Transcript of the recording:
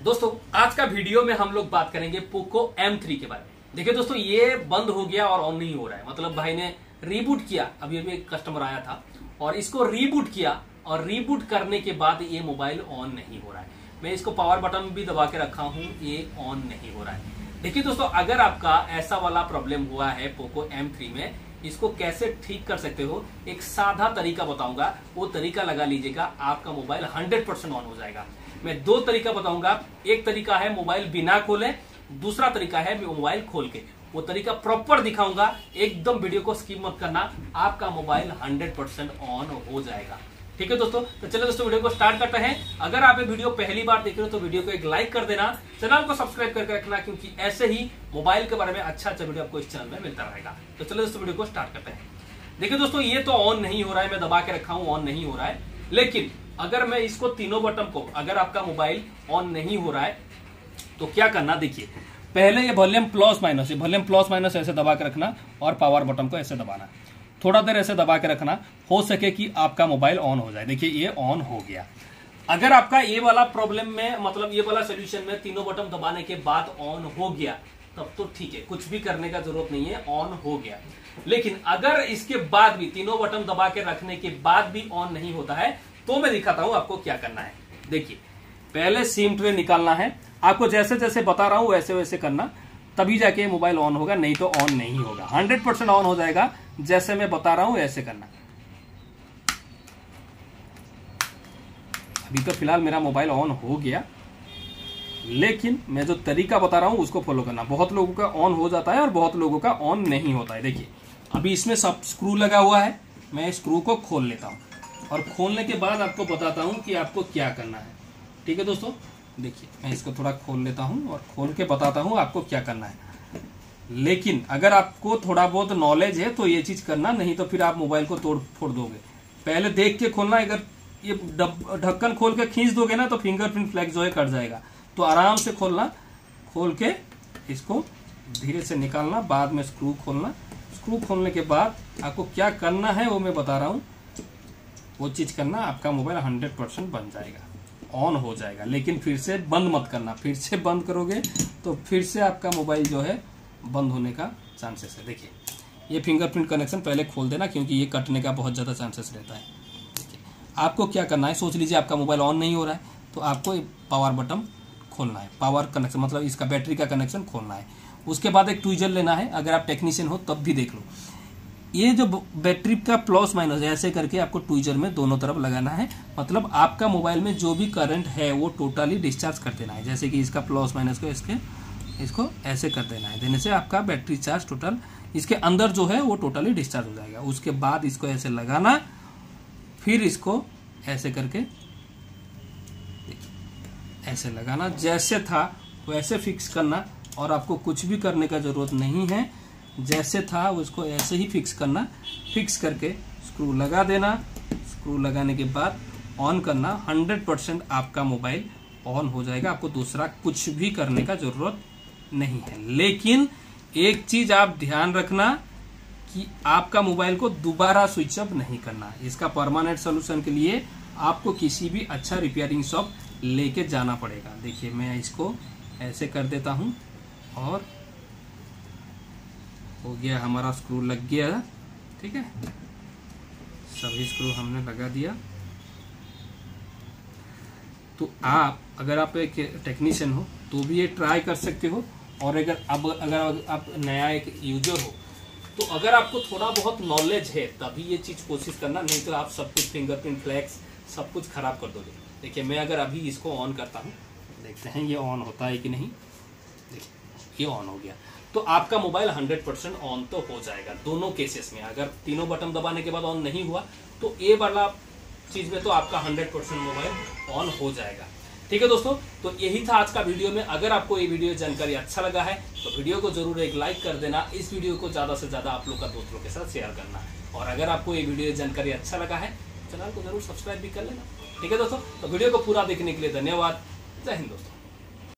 दोस्तों, आज का वीडियो में हम लोग बात करेंगे पोको M3 के बारे में। देखिए दोस्तों, ये बंद हो गया और ऑन नहीं हो रहा है। मतलब भाई ने रीबूट किया, अभी अभी एक कस्टमर आया था और इसको रीबूट किया और रीबूट करने के बाद ये मोबाइल ऑन नहीं हो रहा है। मैं इसको पावर बटन भी दबा के रखा हूँ, ये ऑन नहीं हो रहा है। देखिए दोस्तों, अगर आपका ऐसा वाला प्रॉब्लम हुआ है पोको M3 में इसको कैसे ठीक कर सकते हो? एक साधा तरीका बताऊँगा। वो तरीका लगा लीजिएगा, आपका मोबाइल 100% ऑन हो जाएगा। मैं दो तरीका बताऊँगा। एक तरीका है मोबाइल बिना खोले, दूसरा तरीका है मोबाइल खोल के। वो तरीका प्रॉपर दिखाऊँगा। एकदम वीडियो को स्कीम मत करना। आपका मोबाइल 100% ऑन हो जाएगा। ठीक है दोस्तों? तो चलो दोस्तों, वीडियो को स्टार्ट करते हैं। अगर आप ये वीडियो पहली बार देख रहे हो तो वीडियो को एक लाइक कर देना। चैनल को सब्सक्राइब करके रखना, क्योंकि ऐसे ही मोबाइल के बारे में अच्छा अच्छा वीडियो आपको इस चैनल में मिलता रहेगा। तो चलो दोस्तों, वीडियो को स्टार्ट करते हैं। देखिए दोस्तों, ये तो ऑन नहीं हो रहा है, मैं दबा के रखा हूँ, ऑन नहीं हो रहा है। लेकिन अगर मैं इसको तीनों बटन को, अगर आपका मोबाइल ऑन नहीं हो रहा है तो क्या करना, देखिए, पहले ये वॉल्यूम प्लस माइनस, ये वॉल्यूम प्लस माइनस ऐसे दबा के रखना और पावर बटन को ऐसे दबाना। थोड़ा देर ऐसे दबा के रखना, हो सके कि आपका मोबाइल ऑन हो जाए। देखिए, ये ऑन हो गया। अगर आपका ये वाला प्रॉब्लम में मतलब ये वाला सोल्यूशन में तीनों बटन दबाने के बाद ऑन हो गया, तब तो ठीक है। कुछ भी करने का ज़रूरत नहीं है ऑन हो गया। लेकिन अगर इसके बाद भी, तीनों बटन दबा के रखने के बाद भी ऑन नहीं होता है तो मैं दिखाता हूँ आपको क्या करना है। देखिए, पहले सिम ट्रे निकालना है। आपको जैसे जैसे बता रहा हूँ वैसे वैसे करना। तभी जाके मोबाइल ऑन होगा, नहीं तो ऑन नहीं होगा। हंड्रेड परसेंट ऑन हो जाएगा, जैसे मैं बता रहा हूँ, ऐसे करना। अभी तो फ़िलहाल मेरा मोबाइल ऑन हो गया, लेकिन मैं जो तरीका बता रहा हूँ, उसको फॉलो करना। बहुत लोगों का ऑन हो जाता है और बहुत लोगों का ऑन नहीं होता है। देखिए, अभी इसमें सब स्क्रू लगा हुआ है, मैं स्क्रू को खोल लेता हूँ। और खोलने के बाद आपको बताता हूँ कि आपको क्या करना है। ठीक है दोस्तों? देखिए, मैं इसको थोड़ा खोल लेता हूँ और खोल के बताता हूँ आपको क्या करना है। लेकिन अगर आपको थोड़ा बहुत नॉलेज है तो ये चीज़ करना, नहीं तो फिर आप मोबाइल को तोड़, फोड़ दोगे। पहले देख के खोलना, अगर ये ढक्कन खोल के खींच दोगे ना तो फिंगरप्रिंट फ्लैग जो है कट जाएगा। तो आराम से खोलना, खोल के इसको धीरे से निकालना, बाद में स्क्रू खोलना। स्क्रू खोलने के बाद आपको क्या करना है, वो मैं बता रहा हूँ। वो चीज़ करना, आपका मोबाइल हंड्रेड परसेंट बन जाएगा। ऑन हो जाएगा। लेकिन फिर से बंद मत करना। फिर से बंद करोगे तो फिर से आपका मोबाइल जो है बंद होने का चांसेस है। देखिए, ये फिंगरप्रिंट कनेक्शन पहले खोल देना क्योंकि ये कटने का बहुत ज़्यादा चांसेस रहता है। आपको क्या करना है? सोच लीजिए आपका मोबाइल ऑन नहीं हो रहा है तो आपको पावर बटन खोलना है। पावर कनेक्शन मतलब इसका बैटरी का कनेक्शन खोलना है। उसके बाद एक ट्विजर लेना है। अगर आप टेक्नीशियन हो, तब भी देख लो। ये जो बैटरी का प्लस माइनस ऐसे करके आपको ट्विजर में दोनों तरफ़ लगाना है। मतलब आपका मोबाइल में जो भी करंट है, वो टोटली डिस्चार्ज कर देना है। जैसे कि इसका प्लस माइनस को इसके, इसको ऐसे कर देना है। देने से आपका बैटरी चार्ज टोटल इसके अंदर जो है, वो टोटली डिस्चार्ज हो जाएगा। उसके बाद इसको ऐसे लगाना, फिर इसको ऐसे करके, ऐसे लगाना। जैसे था, वैसे फिक्स करना। और आपको कुछ भी करने का ज़रूरत नहीं है। जैसे था, उसको ऐसे ही फिक्स करना फिक्स करके स्क्रू लगा देना स्क्रू लगाने के बाद ऑन करना 100 परसेंट आपका मोबाइल ऑन हो जाएगा, आपको दूसरा कुछ भी करने का ज़रूरत नहीं है। लेकिन एक चीज़ आप ध्यान रखना कि आपका मोबाइल को दोबारा स्विच ऑफ़ नहीं करना। इसका परमानेंट सोल्यूशन के लिए आपको किसी भी अच्छा रिपेयरिंग शॉप लेके जाना पड़ेगा। देखिए, मैं इसको ऐसे कर देता हूँ और हो गया, हमारा स्क्रू लग गया। ठीक है? सभी स्क्रू हमने लगा दिया। तो आप, अगर आप एक टेक्नीशियन हो तो भी ये ट्राई कर सकते हो। और अगर, अब, अगर आप नया एक यूज़र हो तो अगर आपको थोड़ा बहुत नॉलेज है, तभी ये चीज़ कोशिश करना, नहीं तो आप सब कुछ फिंगरप्रिंट फ्लैक्स सब कुछ खराब कर दोगे। देखिए, मैं अगर अभी इसको ऑन करता हूँ, देखते हैं ये ऑन होता है कि नहीं। देखिए, ये ऑन हो गया। तो आपका मोबाइल 100 परसेंट ऑन तो हो जाएगा, दोनों केसेस में। अगर तीनों बटन दबाने के बाद ऑन नहीं हुआ तो ये वाला चीज़ में तो आपका 100 परसेंट मोबाइल ऑन हो जाएगा। ठीक है दोस्तों? तो यही था आज का वीडियो में। अगर आपको ये वीडियो जानकारी अच्छा लगा है तो वीडियो को ज़रूर एक लाइक कर देना। इस वीडियो को ज़्यादा से ज़्यादा आप लोग का दोस्तों के साथ शेयर करना। और अगर आपको ये वीडियो जानकारी अच्छा लगा है, चैनल को ज़रूर सब्सक्राइब भी कर लेना। ठीक है दोस्तों? तो वीडियो को पूरा देखने के लिए धन्यवाद। जय हिंद दोस्तों।